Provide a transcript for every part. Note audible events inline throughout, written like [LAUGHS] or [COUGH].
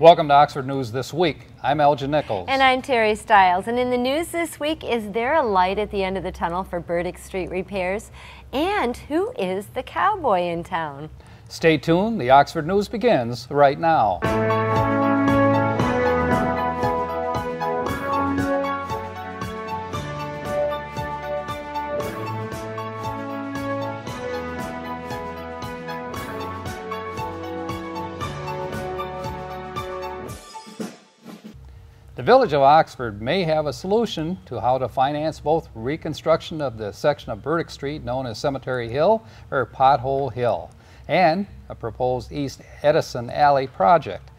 Welcome to Oxford News This Week. I'm Elgin Nichols. And I'm Terry Stiles. And in the news this week, is there a light at the end of the tunnel for Burdick Street repairs? And who is the cowboy in town? Stay tuned. The Oxford News begins right now. The Village of Oxford may have a solution to how to finance both reconstruction of the section of Burdick Street known as Cemetery Hill or Pothole Hill and a proposed East Edison Alley project.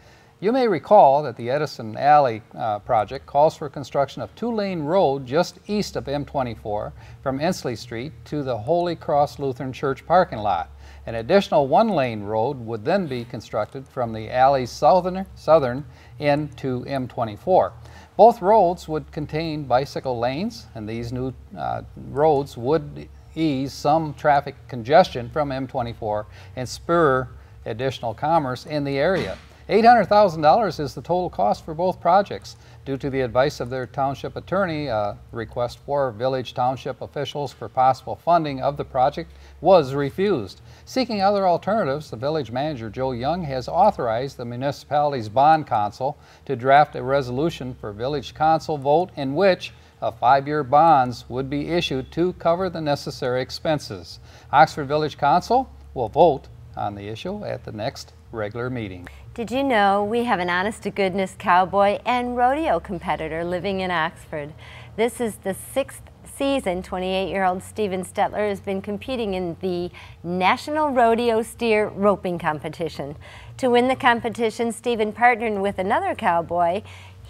You may recall that the Edison Alley uh, project calls for construction of two-lane road just east of M24 from Ensley Street to the Holy Cross Lutheran Church parking lot. An additional one-lane road would then be constructed from the alley's southern, southern end to M24. Both roads would contain bicycle lanes, and these new uh, roads would ease some traffic congestion from M24 and spur additional commerce in the area. $800,000 is the total cost for both projects. Due to the advice of their township attorney, a request for village township officials for possible funding of the project was refused. Seeking other alternatives, the village manager, Joe Young, has authorized the municipality's bond counsel to draft a resolution for village council vote in which a five-year bonds would be issued to cover the necessary expenses. Oxford Village Council will vote on the issue at the next regular meeting. Did you know we have an honest-to-goodness cowboy and rodeo competitor living in Oxford? This is the sixth season, 28-year-old Steven Stetler has been competing in the National Rodeo Steer Roping Competition. To win the competition, Steven partnered with another cowboy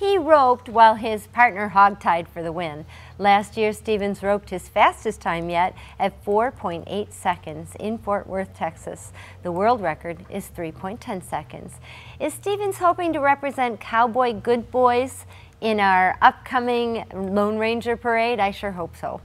he roped while his partner hogtied for the win. Last year, Stevens roped his fastest time yet at 4.8 seconds in Fort Worth, Texas. The world record is 3.10 seconds. Is Stevens hoping to represent cowboy good boys in our upcoming Lone Ranger parade? I sure hope so.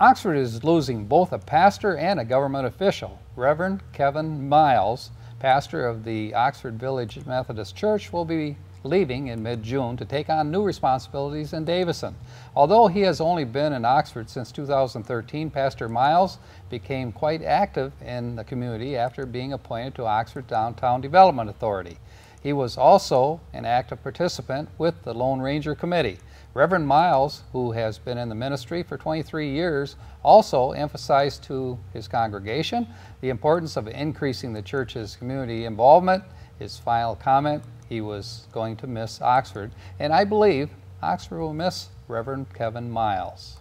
Oxford is losing both a pastor and a government official. Reverend Kevin Miles, pastor of the Oxford Village Methodist Church, will be leaving in mid-June to take on new responsibilities in Davison. Although he has only been in Oxford since 2013, Pastor Miles became quite active in the community after being appointed to Oxford Downtown Development Authority. He was also an active participant with the Lone Ranger Committee. Reverend Miles, who has been in the ministry for 23 years, also emphasized to his congregation the importance of increasing the church's community involvement. His final comment he was going to miss Oxford, and I believe Oxford will miss Reverend Kevin Miles.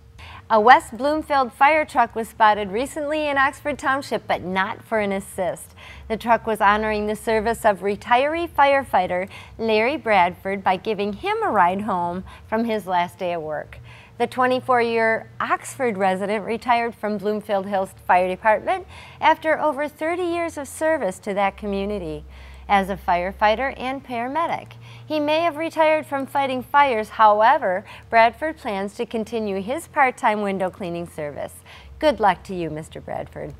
A West Bloomfield fire truck was spotted recently in Oxford Township, but not for an assist. The truck was honoring the service of retiree firefighter Larry Bradford by giving him a ride home from his last day of work. The 24-year Oxford resident retired from Bloomfield Hills Fire Department after over 30 years of service to that community as a firefighter and paramedic. He may have retired from fighting fires, however, Bradford plans to continue his part-time window cleaning service. Good luck to you, Mr. Bradford.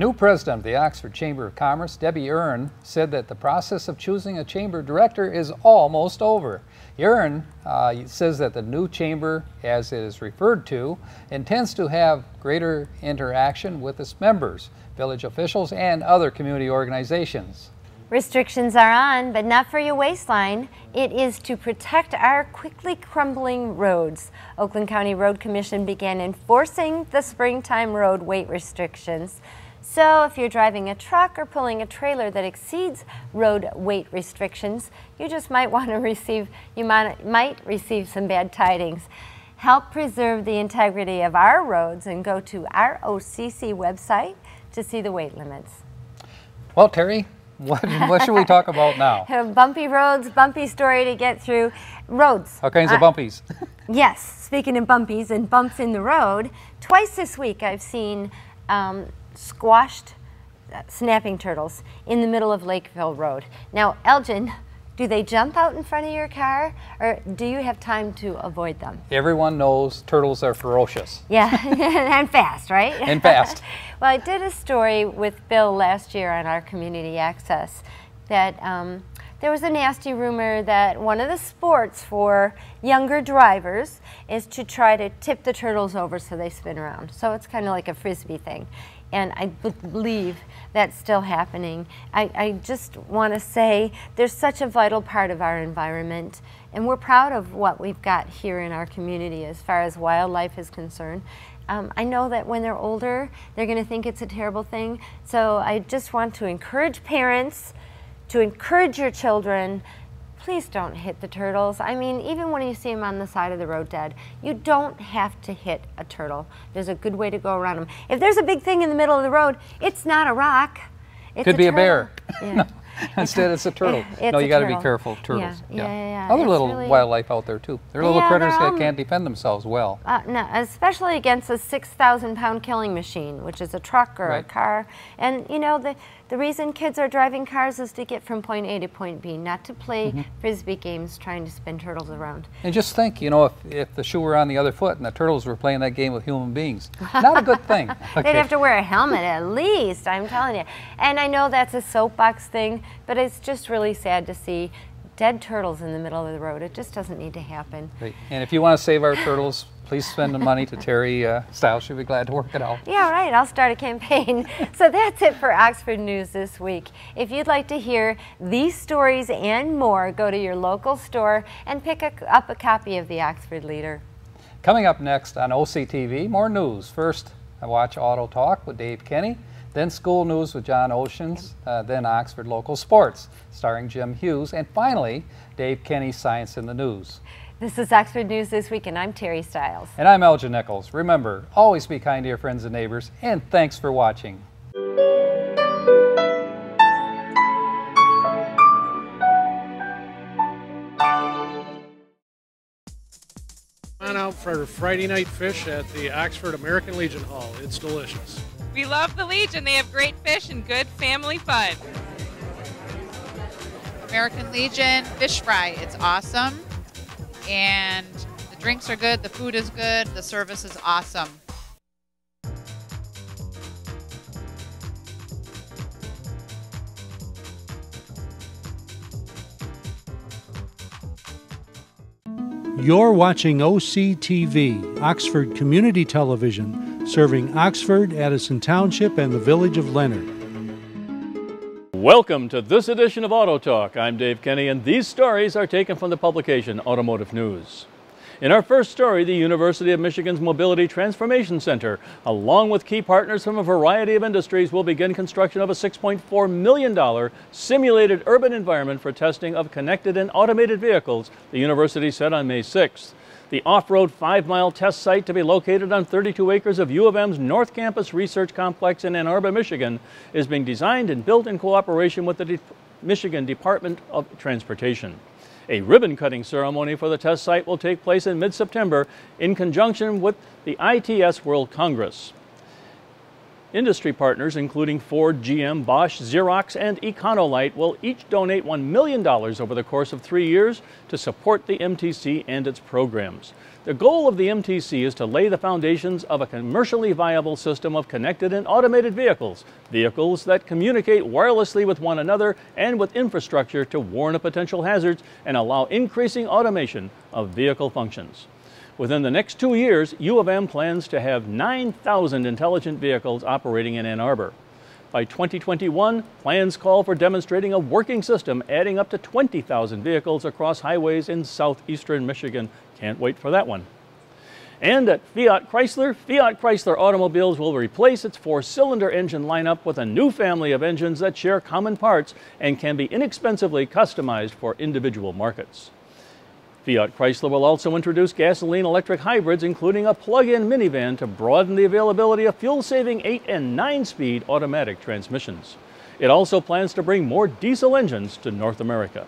New president of the Oxford Chamber of Commerce, Debbie Earn, said that the process of choosing a chamber director is almost over. Earn uh, says that the new chamber, as it is referred to, intends to have greater interaction with its members, village officials, and other community organizations. Restrictions are on, but not for your waistline. It is to protect our quickly crumbling roads. Oakland County Road Commission began enforcing the springtime road weight restrictions. So if you're driving a truck or pulling a trailer that exceeds road weight restrictions, you just might [LAUGHS] want to receive, you might, might receive some bad tidings. Help preserve the integrity of our roads and go to our OCC website to see the weight limits. Well, Terry, [LAUGHS] what, what should we talk about now? [LAUGHS] bumpy roads, bumpy story to get through. Roads. All kinds uh, of bumpies. yes, speaking of bumpies and bumps in the road, twice this week I've seen um, squashed uh, snapping turtles in the middle of Lakeville Road. Now, Elgin, do they jump out in front of your car or do you have time to avoid them? Everyone knows turtles are ferocious. Yeah, [LAUGHS] and fast, right? And fast. [LAUGHS] well, I did a story with Bill last year on our community access that um, there was a nasty rumor that one of the sports for younger drivers is to try to tip the turtles over so they spin around. So it's kind of like a frisbee thing. And I believe that's still happening. I, I just want to say there's such a vital part of our environment, and we're proud of what we've got here in our community as far as wildlife is concerned. Um, I know that when they're older, they're going to think it's a terrible thing. So I just want to encourage parents to encourage your children please don't hit the turtles. I mean, even when you see them on the side of the road dead, you don't have to hit a turtle. There's a good way to go around them. If there's a big thing in the middle of the road, it's not a rock. It's Could a be turtle. a bear. [LAUGHS] Yeah. Instead, it's a turtle. [LAUGHS] It's no, you got to be careful of turtles. Yeah, yeah, yeah, yeah. Other It's little really- wildlife out there too. They're little Yeah, critters that all- can't defend themselves well. Uh, no, especially against a 6,000 pound killing machine, which is a truck or a car. And you know, the, the reason kids are driving cars is to get from point A to point B, not to play Mm-hmm. frisbee games trying to spin turtles around. And just think, you know, if, if the shoe were on the other foot and the turtles were playing that game with human beings, [LAUGHS] not a good thing. [LAUGHS] They'd have to wear a helmet at least, I'm telling you. And I know that's a soapbox thing, but it's just really sad to see dead turtles in the middle of the road. It just doesn't need to happen. Great. And if you want to save our turtles, please spend the money to Terry uh, Stiles. She'll be glad to work it out. Yeah, right. I'll start a campaign. [LAUGHS] so that's it for Oxford News this week. If you'd like to hear these stories and more, go to your local store and pick a, up a copy of the Oxford Leader. Coming up next on OCTV, more news. First, I watch Auto Talk with Dave Kenny, then School News with John Oetjens, uh, then Oxford Local Sports, starring Jim Hughes, and finally, Dave Kenny's Science in the News. This is Oxford News This Week, and I'm Terry Stiles. And I'm Elgin Nichols. Remember, always be kind to your friends and neighbors, and thanks for watching. on out for Friday night fish at the Oxford American Legion Hall. It's delicious. We love the Legion. They have great fish and good family fun. American Legion fish fry. It's awesome. And the drinks are good, the food is good, the service is awesome. You're watching OCTV, Oxford Community Television, serving Oxford, Addison Township, and the village of Leonard. Welcome to this edition of Auto Talk. I'm Dave Kenny, and these stories are taken from the publication Automotive News. In our first story, the University of Michigan's Mobility Transformation Center, along with key partners from a variety of industries, will begin construction of a $6.4 million simulated urban environment for testing of connected and automated vehicles, the university said on May 6th. The off-road five-mile test site to be located on 32 acres of U of M's North Campus Research Complex in Ann Arbor, Michigan, is being designed and built in cooperation with the De- Michigan Department of Transportation. A ribbon cutting ceremony for the test site will take place in mid-September in conjunction with the ITS World Congress. Industry partners, including Ford, GM, Bosch, Xerox, and Econolite, will each donate $1 million over the course of three years to support the MTC and its programs. The goal of the MTC is to lay the foundations of a commercially viable system of connected and automated vehicles, vehicles that communicate wirelessly with one another and with infrastructure to warn of potential hazards and allow increasing automation of vehicle functions. Within the next two years, U of M plans to have 9,000 intelligent vehicles operating in Ann Arbor. By 2021, plans call for demonstrating a working system adding up to 20,000 vehicles across highways in southeastern Michigan. Can't wait for that one. And at Fiat Chrysler, Fiat Chrysler automobiles will replace its four cylinder engine lineup with a new family of engines that share common parts and can be inexpensively customized for individual markets. Fiat Chrysler will also introduce gasoline electric hybrids, including a plug in minivan to broaden the availability of fuel saving 8 and 9 speed automatic transmissions. It also plans to bring more diesel engines to North America.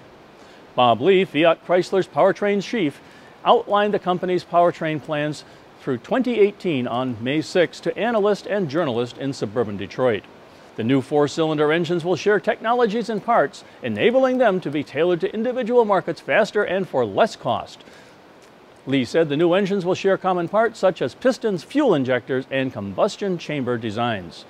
Bob Lee, Fiat Chrysler's powertrain chief, outlined the company's powertrain plans through 2018 on May 6 to analysts and journalists in suburban Detroit. The new four cylinder engines will share technologies and parts, enabling them to be tailored to individual markets faster and for less cost. Lee said the new engines will share common parts such as pistons, fuel injectors, and combustion chamber designs.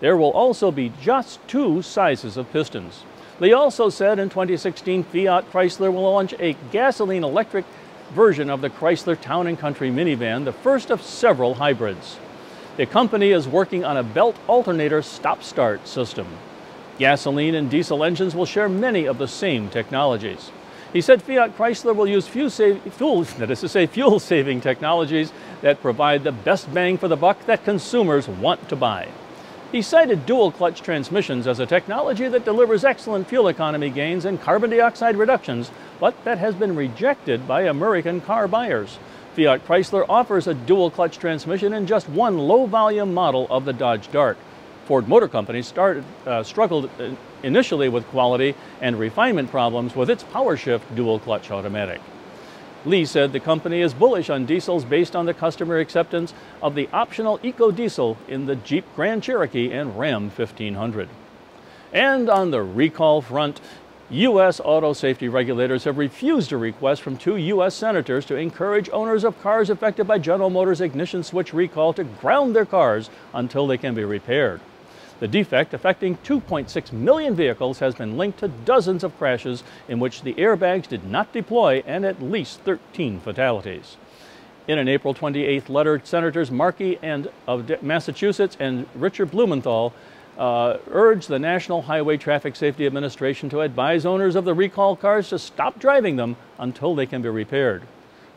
There will also be just two sizes of pistons. Lee also said in 2016 Fiat Chrysler will launch a gasoline electric version of the Chrysler Town and Country minivan, the first of several hybrids. The company is working on a belt alternator stop start system. Gasoline and diesel engines will share many of the same technologies. He said Fiat Chrysler will use fuel, save, fuel, [LAUGHS] that is to say, fuel saving technologies that provide the best bang for the buck that consumers want to buy. He cited dual clutch transmissions as a technology that delivers excellent fuel economy gains and carbon dioxide reductions, but that has been rejected by American car buyers. Fiat Chrysler offers a dual clutch transmission in just one low volume model of the Dodge Dart. Ford Motor Company started, uh, struggled uh, initially with quality and refinement problems with its PowerShift dual clutch automatic. Lee said the company is bullish on diesels based on the customer acceptance of the optional EcoDiesel in the Jeep Grand Cherokee and Ram 1500. And on the recall front, U.S. auto safety regulators have refused a request from two U.S. senators to encourage owners of cars affected by General Motors ignition switch recall to ground their cars until they can be repaired. The defect affecting 2.6 million vehicles has been linked to dozens of crashes in which the airbags did not deploy and at least 13 fatalities. In an April 28th letter, Senators Markey and of Massachusetts and Richard Blumenthal uh, urged the National Highway Traffic Safety Administration to advise owners of the recall cars to stop driving them until they can be repaired.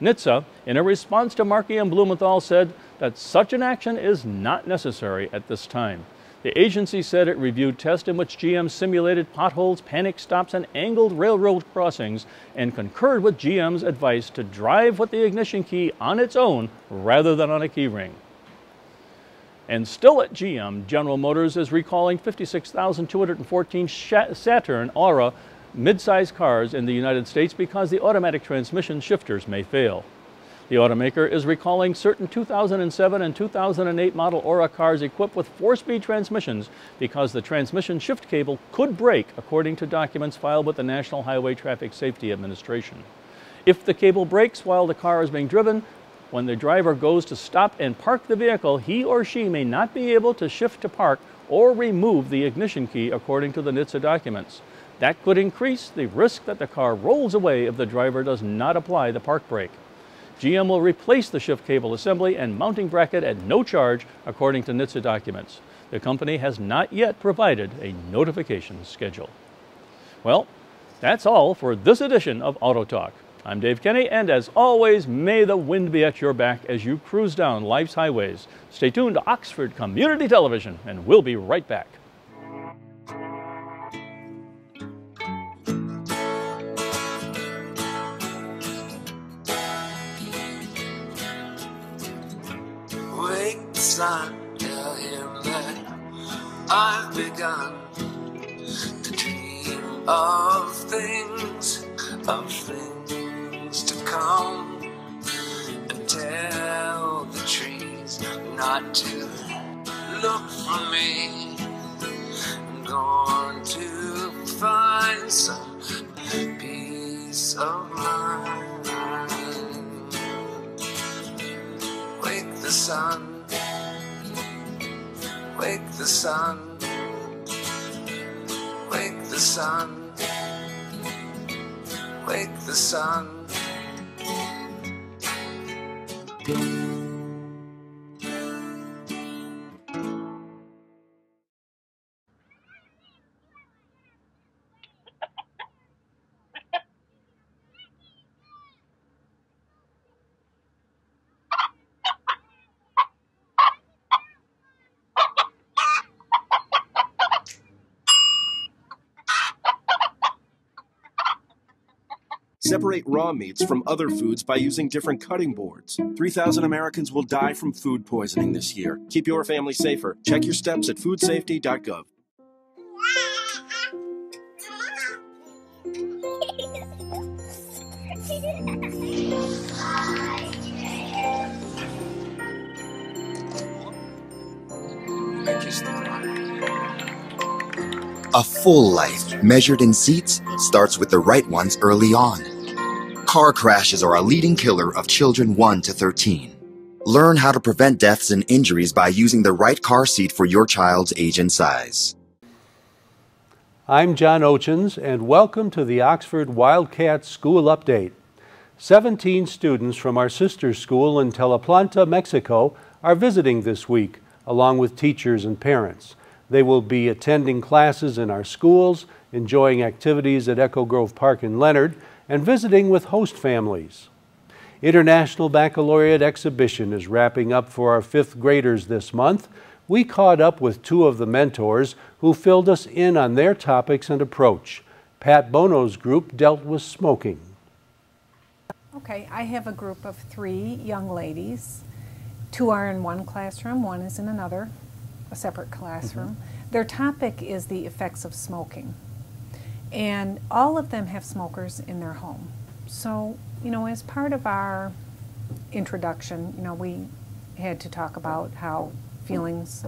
NHTSA, in a response to Markey and Blumenthal, said that such an action is not necessary at this time. The agency said it reviewed tests in which GM simulated potholes, panic stops, and angled railroad crossings and concurred with GM's advice to drive with the ignition key on its own rather than on a keyring. And still at GM, General Motors is recalling 56,214 Saturn Aura midsize cars in the United States because the automatic transmission shifters may fail. The automaker is recalling certain 2007 and 2008 model Aura cars equipped with four-speed transmissions because the transmission shift cable could break according to documents filed with the National Highway Traffic Safety Administration. If the cable breaks while the car is being driven, when the driver goes to stop and park the vehicle, he or she may not be able to shift to park or remove the ignition key according to the NHTSA documents. That could increase the risk that the car rolls away if the driver does not apply the park brake. GM will replace the shift cable assembly and mounting bracket at no charge, according to NHTSA documents. The company has not yet provided a notification schedule. Well, that's all for this edition of Auto Talk. I'm Dave Kenny, and as always, may the wind be at your back as you cruise down life's highways. Stay tuned to Oxford Community Television, and we'll be right back. sun, tell him that I've begun to dream of things, of things come, and tell the trees not to look for me. I'm going to find some peace of mind. Wake the sun Wake the sun. Wake the sun. Wake the sun. thank you. Separate raw meats from other foods by using different cutting boards. 3,000 Americans will die from food poisoning this year. Keep your family safer. Check your steps at foodsafety.gov. A full life, measured in seats, starts with the right ones early on. Car crashes are a leading killer of children 1 to 13. Learn how to prevent deaths and injuries by using the right car seat for your child's age and size. I'm John Oetjens, and welcome to the Oxford Wildcat School Update. 17 students from our sister school in Teleplanta, Mexico, are visiting this week, along with teachers and parents. They will be attending classes in our schools, enjoying activities at Echo Grove Park in Leonard, and visiting with host families. International Baccalaureate Exhibition is wrapping up for our fifth graders this month. We caught up with two of the mentors who filled us in on their topics and approach. Pat Bono's group dealt with smoking. Okay, I have a group of three young ladies. Two are in one classroom, one is in another, a separate classroom. Mm-hmm. Their topic is the effects of smoking. And all of them have smokers in their home. So, you know, as part of our introduction, you know, we had to talk about how feelings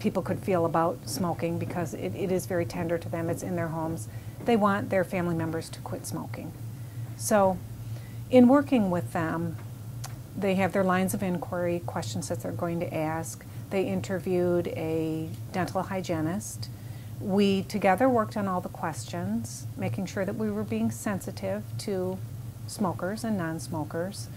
people could feel about smoking because it, it is very tender to them. It's in their homes. They want their family members to quit smoking. So, in working with them, they have their lines of inquiry, questions that they're going to ask. They interviewed a dental hygienist. We together worked on all the questions, making sure that we were being sensitive to smokers and non smokers.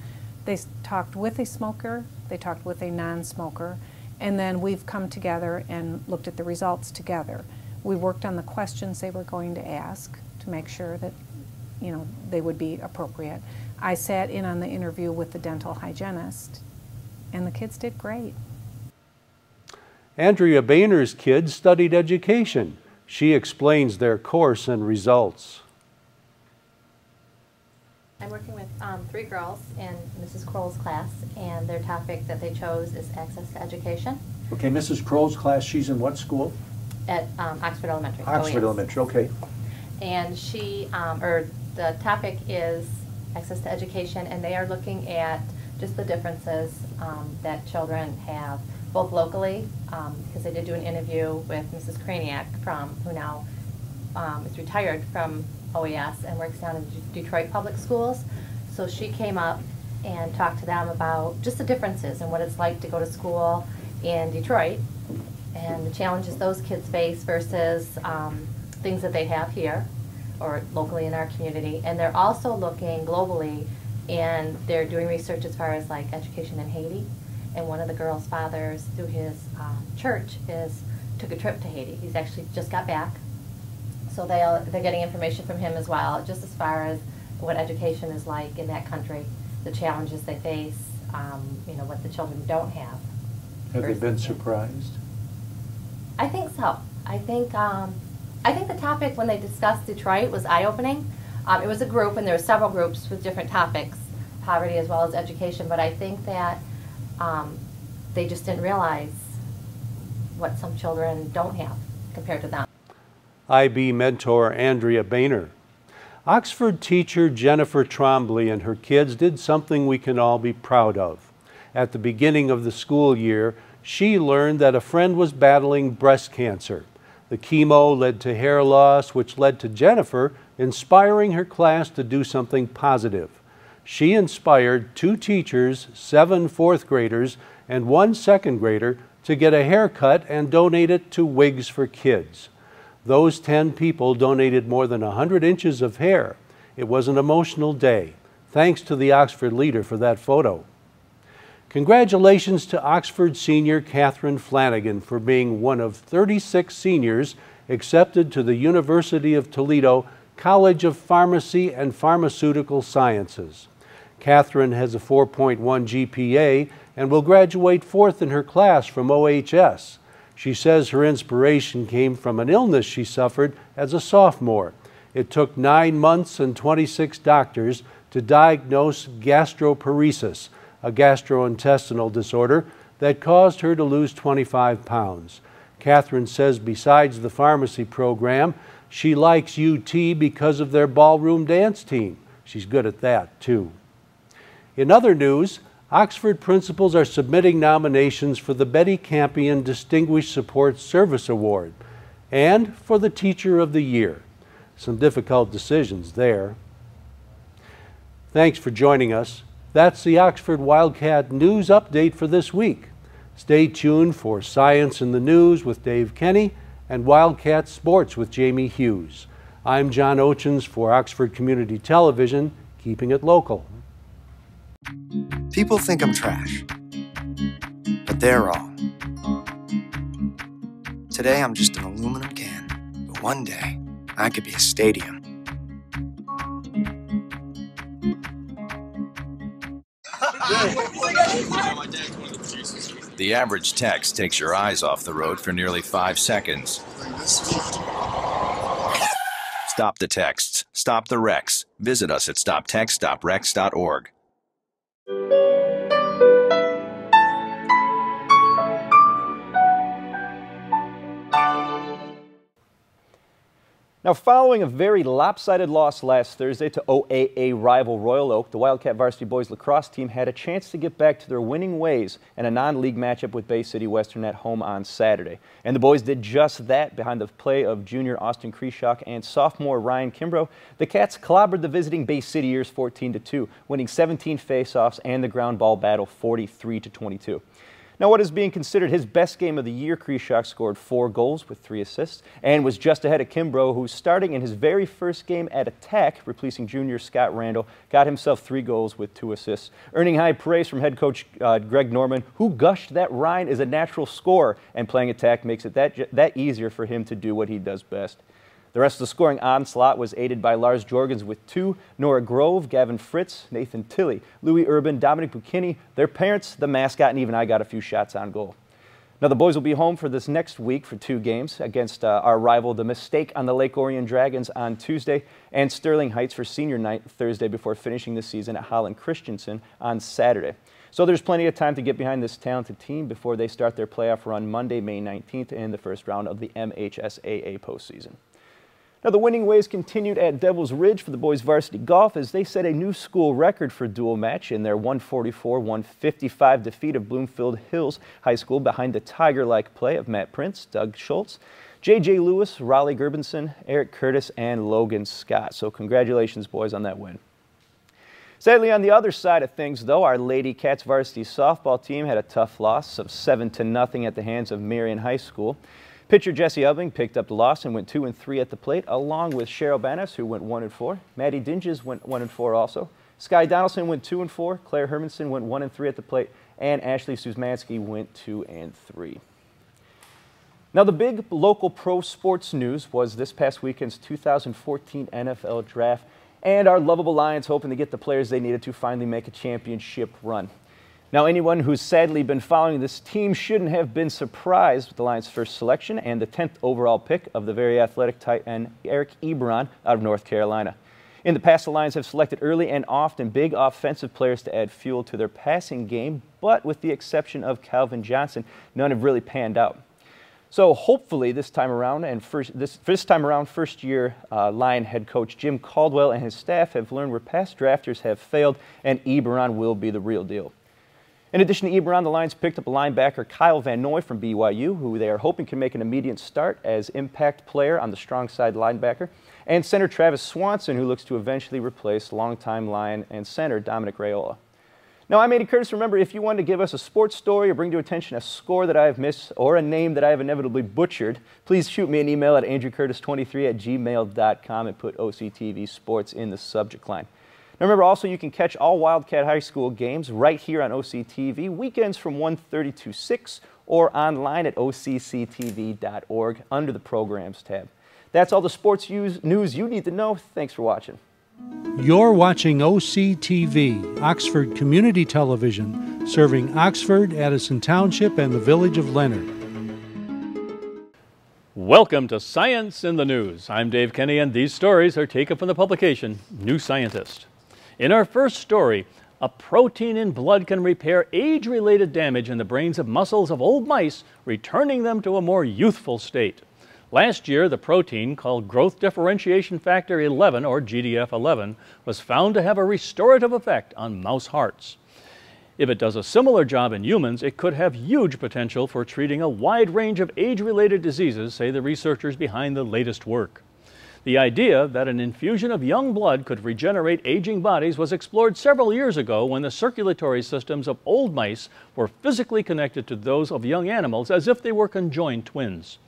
They talked with a smoker, they talked with a non smoker, and then we've come together and looked at the results together. We worked on the questions they were going to ask to make sure that you know they would be appropriate. I sat in on the interview with the dental hygienist, and the kids did great. Andrea Boehner's kids studied education. She explains their course and results. I'm working with um, three girls in Mrs. Kroll's class, and their topic that they chose is access to education. Okay, Mrs. Kroll's class, she's in what school? At um, Oxford Elementary. Oxford oh, yes. Elementary, okay. And she, um, or the topic is access to education, and they are looking at just the differences um, that children have, both locally, um, because they did do an interview with Mrs. Kraniak from, who now um, is retired from OES and works down in Detroit Public Schools. So she came up and talked to them about just the differences and what it's like to go to school in Detroit and the challenges those kids face versus um, things that they have here or locally in our community. And they're also looking globally and they're doing research as far as like education in Haiti. And one of the girls' fathers, through his um, church, is took a trip to Haiti. He's actually just got back, so they they're getting information from him as well, just as far as what education is like in that country, the challenges they face, um, you know, what the children don't have. Have they been surprised? I think so. I think um, I think the topic when they discussed Detroit was eye-opening. Um, it was a group, and there were several groups with different topics, poverty as well as education. But I think that um, they just didn't realize what some children don't have compared to them. IB mentor Andrea Boehner. Oxford teacher Jennifer Trombley and her kids did something we can all be proud of. At the beginning of the school year, she learned that a friend was battling breast cancer. The chemo led to hair loss, which led to Jennifer inspiring her class to do something positive. She inspired two teachers, seven fourth graders, and one second grader to get a haircut and donate it to Wigs for Kids. Those 10 people donated more than 100 inches of hair. It was an emotional day. Thanks to the Oxford leader for that photo. Congratulations to Oxford senior Catherine Flanagan for being one of 36 seniors accepted to the University of Toledo College of Pharmacy and Pharmaceutical Sciences. Catherine has a 4.1 GPA and will graduate fourth in her class from OHS. She says her inspiration came from an illness she suffered as a sophomore. It took nine months and 26 doctors to diagnose gastroparesis, a gastrointestinal disorder that caused her to lose 25 pounds. Catherine says besides the pharmacy program, she likes UT because of their ballroom dance team. She's good at that, too. In other news, Oxford principals are submitting nominations for the Betty Campion Distinguished Support Service Award and for the Teacher of the Year. Some difficult decisions there. Thanks for joining us. That's the Oxford Wildcat News Update for this week. Stay tuned for Science in the News with Dave Kenny and Wildcat Sports with Jamie Hughes. I'm John Oetjens for Oxford Community Television, keeping it local. People think I'm trash, but they're wrong. Today I'm just an aluminum can, but one day I could be a stadium. The average text takes your eyes off the road for nearly five seconds. Stop the texts. Stop the wrecks. Visit us at stoptextsstopwrecks.org. Thank you. Now, following a very lopsided loss last Thursday to OAA rival Royal Oak, the Wildcat varsity boys lacrosse team had a chance to get back to their winning ways in a non-league matchup with Bay City Western at home on Saturday. And the boys did just that behind the play of junior Austin Kreshock and sophomore Ryan Kimbrough. The Cats clobbered the visiting Bay Cityers 14-2, winning 17 faceoffs and the ground ball battle 43-22. Now, what is being considered his best game of the year, Kreshock scored four goals with three assists and was just ahead of Kimbrough, who starting in his very first game at attack, replacing junior Scott Randall, got himself three goals with two assists, earning high praise from head coach uh, Greg Norman, who gushed that Ryan is a natural scorer, and playing attack makes it that, that easier for him to do what he does best. The rest of the scoring onslaught was aided by Lars Jorgens with two, Nora Grove, Gavin Fritz, Nathan Tilley, Louis Urban, Dominic Buchini, their parents, the mascot, and even I got a few shots on goal. Now, the boys will be home for this next week for two games against uh, our rival, the Mistake on the Lake Orion Dragons on Tuesday, and Sterling Heights for senior night Thursday before finishing the season at Holland Christensen on Saturday. So there's plenty of time to get behind this talented team before they start their playoff run Monday, May 19th in the first round of the MHSAA postseason. Now, the winning ways continued at Devil's Ridge for the boys varsity golf as they set a new school record for dual match in their 144-155 defeat of Bloomfield Hills High School behind the tiger-like play of Matt Prince, Doug Schultz, J.J. Lewis, Raleigh Gerbenson, Eric Curtis, and Logan Scott. So congratulations, boys, on that win. Sadly, on the other side of things, though, our Lady Cats varsity softball team had a tough loss of 7 to nothing at the hands of Marian High School. Pitcher Jesse Elving picked up the loss and went 2 and 3 at the plate, along with Cheryl Banas, who went 1 and 4. Maddie Dinges went 1 and 4 also. Sky Donaldson went 2 and 4. Claire Hermanson went 1 and 3 at the plate, and Ashley Suzmansky went 2 and 3. Now, the big local pro sports news was this past weekend's 2014 NFL Draft, and our lovable Lions hoping to get the players they needed to finally make a championship run. Now, anyone who's sadly been following this team shouldn't have been surprised with the Lions' first selection and the 10th overall pick of the very athletic tight end Eric Ebron out of North Carolina. In the past, the Lions have selected early and often big offensive players to add fuel to their passing game, but with the exception of Calvin Johnson, none have really panned out. So hopefully this time around, and first, this, this time around, first-year uh, Lion head coach Jim Caldwell and his staff have learned where past drafters have failed, and Ebron will be the real deal. In addition to Ebron, the Lions picked up linebacker Kyle Van Noy from BYU, who they are hoping can make an immediate start as impact player on the strong side linebacker, and center Travis Swanson, who looks to eventually replace longtime Lion and center Dominic Raiola. Now, I'm Andy Curtis. Remember, if you want to give us a sports story or bring to attention a score that I have missed or a name that I have inevitably butchered, please shoot me an email at andrewcurtis23 at gmail.com and put OCTV Sports in the subject line. Now remember also you can catch all Wildcat High School games right here on OCTV, weekends from 1.30 to 6 or online at OCCTV.org under the Programs tab. That's all the sports news you need to know. Thanks for watching. You're watching OCTV, Oxford Community Television, serving Oxford, Addison Township, and the village of Leonard. Welcome to Science in the News. I'm Dave Kenny, and these stories are taken from the publication New Scientist. In our first story, a protein in blood can repair age-related damage in the brains of muscles of old mice, returning them to a more youthful state. Last year, the protein, called growth differentiation factor 11, or GDF11, was found to have a restorative effect on mouse hearts. If it does a similar job in humans, it could have huge potential for treating a wide range of age-related diseases, say the researchers behind the latest work. The idea that an infusion of young blood could regenerate aging bodies was explored several years ago when the circulatory systems of old mice were physically connected to those of young animals as if they were conjoined twins.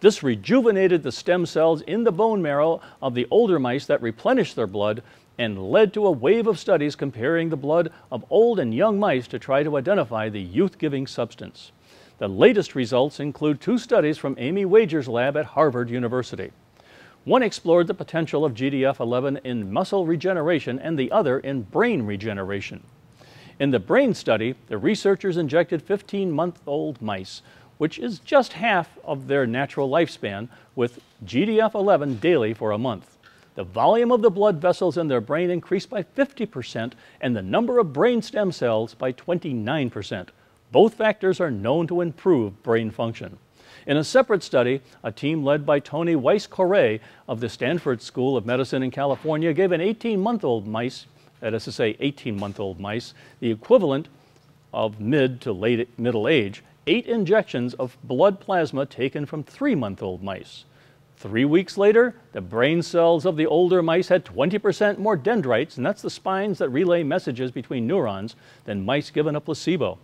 This rejuvenated the stem cells in the bone marrow of the older mice that replenished their blood and led to a wave of studies comparing the blood of old and young mice to try to identify the youth-giving substance. The latest results include two studies from Amy Wagers' lab at Harvard University. One explored the potential of GDF11 in muscle regeneration and the other in brain regeneration. In the brain study, the researchers injected 15-month-old mice, which is just half of their natural lifespan, with GDF11 daily for a month. The volume of the blood vessels in their brain increased by 50% and the number of brain stem cells by 29%. Both factors are known to improve brain function. In a separate study, a team led by Tony Wyss-Coray of the Stanford School of Medicine in California gave an 18-month-old mice, that is to say 18-month-old mice, the equivalent of mid to late middle age, eight injections of blood plasma taken from three-month-old mice. Three weeks later, the brain cells of the older mice had 20% more dendrites, and that's the spines that relay messages between neurons, than mice given a placebo.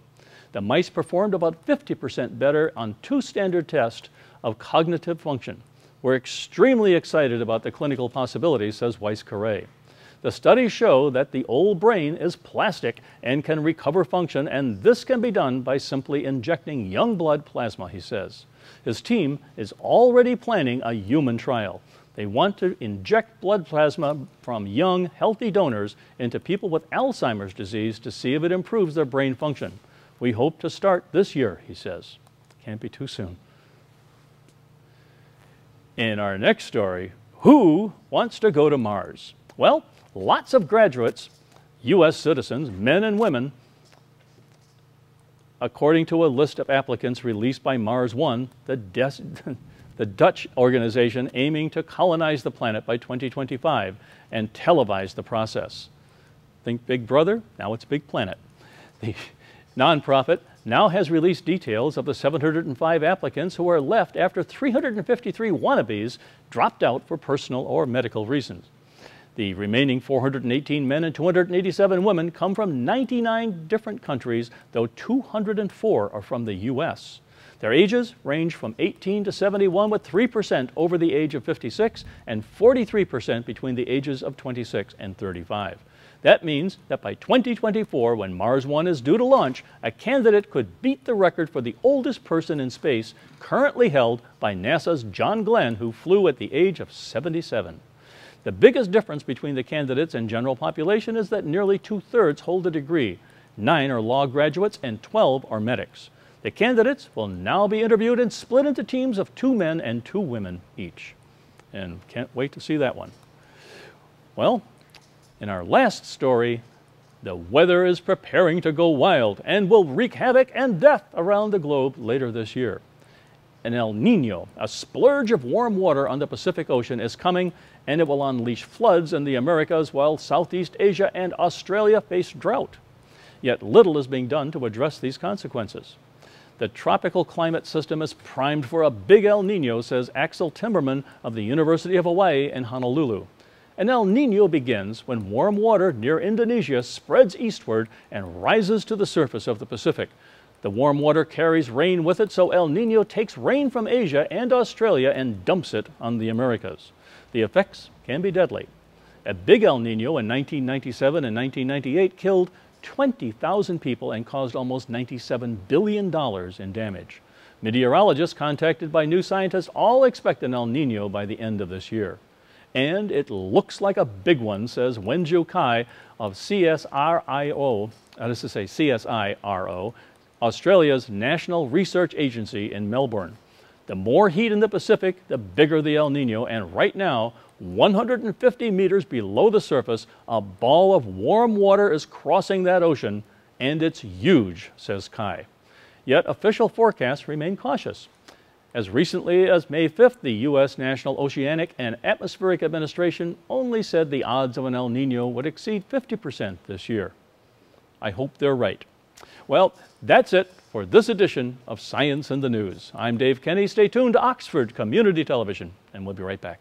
The mice performed about 50% better on two standard tests of cognitive function. We're extremely excited about the clinical possibilities, says Wyss-Coray. The studies show that the old brain is plastic and can recover function, and this can be done by simply injecting young blood plasma, he says. His team is already planning a human trial. They want to inject blood plasma from young, healthy donors into people with Alzheimer's disease to see if it improves their brain function. We hope to start this year, he says. Can't be too soon. In our next story, who wants to go to Mars? Well, lots of graduates, U.S. citizens, men and women, according to a list of applicants released by Mars One, the, [LAUGHS] the Dutch organization aiming to colonize the planet by 2025 and televise the process. Think Big Brother, now it's Big Planet. The, Nonprofit now has released details of the 705 applicants who are left after 353 wannabes dropped out for personal or medical reasons. The remaining 418 men and 287 women come from 99 different countries, though 204 are from the U.S. Their ages range from 18 to 71, with 3% over the age of 56 and 43% between the ages of 26 and 35. That means that by 2024, when Mars One is due to launch, a candidate could beat the record for the oldest person in space currently held by NASA's John Glenn, who flew at the age of 77. The biggest difference between the candidates and general population is that nearly two-thirds hold a degree. Nine are law graduates and 12 are medics. The candidates will now be interviewed and split into teams of two men and two women each. And can't wait to see that one. Well, in our last story, the weather is preparing to go wild and will wreak havoc and death around the globe later this year. An El Nino, a splurge of warm water on the Pacific Ocean, is coming and it will unleash floods in the Americas while Southeast Asia and Australia face drought. Yet little is being done to address these consequences. The tropical climate system is primed for a big El Nino, says Axel Timmermann of the University of Hawaii in Honolulu. An El Nino begins when warm water near Indonesia spreads eastward and rises to the surface of the Pacific. The warm water carries rain with it, so El Nino takes rain from Asia and Australia and dumps it on the Americas. The effects can be deadly. A big El Nino in 1997 and 1998 killed 20,000 people and caused almost $97 billion in damage. Meteorologists contacted by New Scientist all expect an El Nino by the end of this year. And it looks like a big one, says Wenju Cai of CSIRO, uh, that is to say CSIRO, Australia's national research agency in Melbourne. The more heat in the Pacific, the bigger the El Nino, and right now, 150 meters below the surface, a ball of warm water is crossing that ocean, and it's huge, says Cai. Yet official forecasts remain cautious. As recently as May 5th, the U.S. National Oceanic and Atmospheric Administration only said the odds of an El Nino would exceed 50% this year. I hope they're right. Well, that's it for this edition of Science in the News. I'm Dave Kenny. Stay tuned to Oxford Community Television, and we'll be right back.